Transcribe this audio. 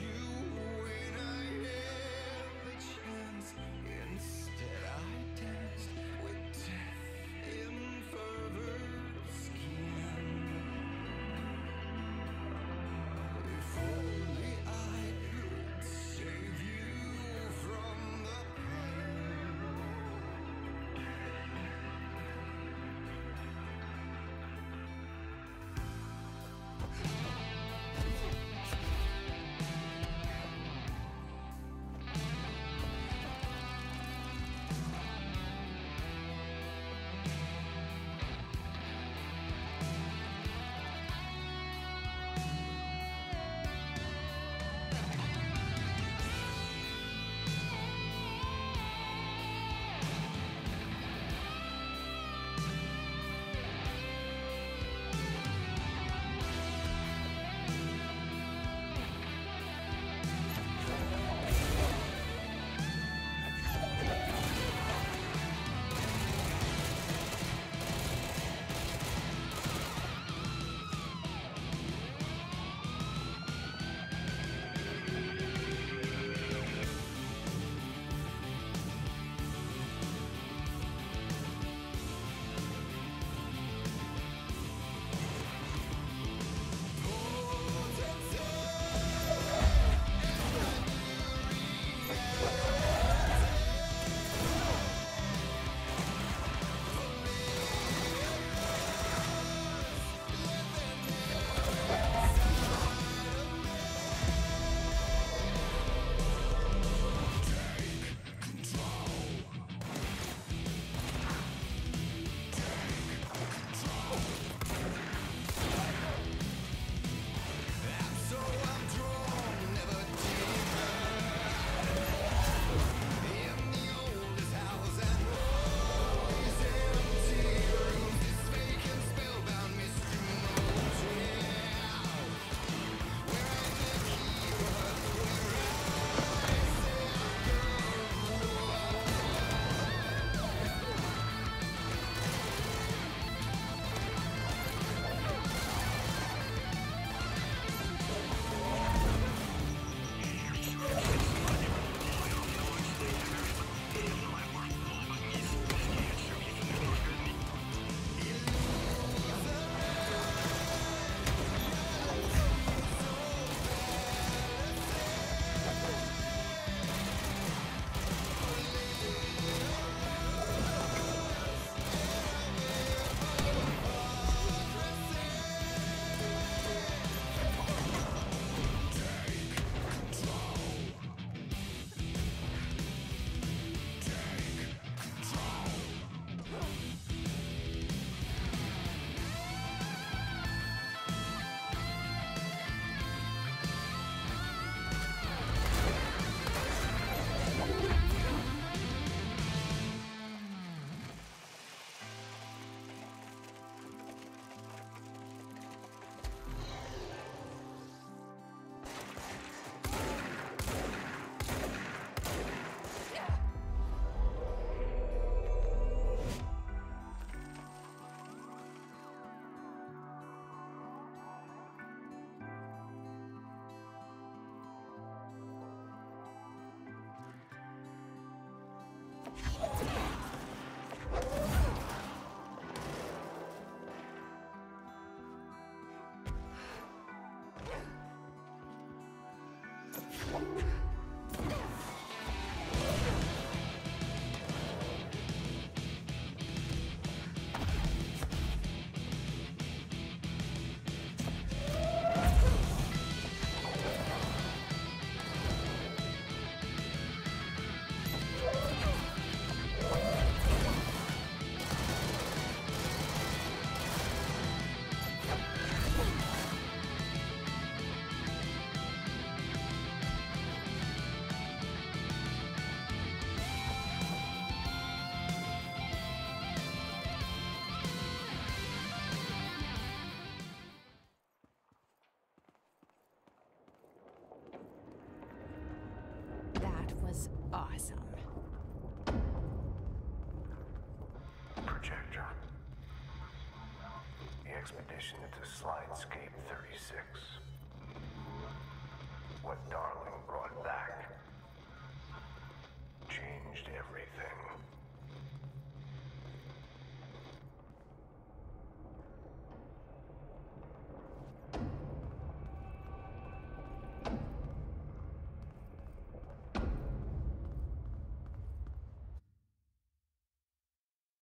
That Awesome. Projector. The expedition into Slidescape 36. What Darling brought back changed everything.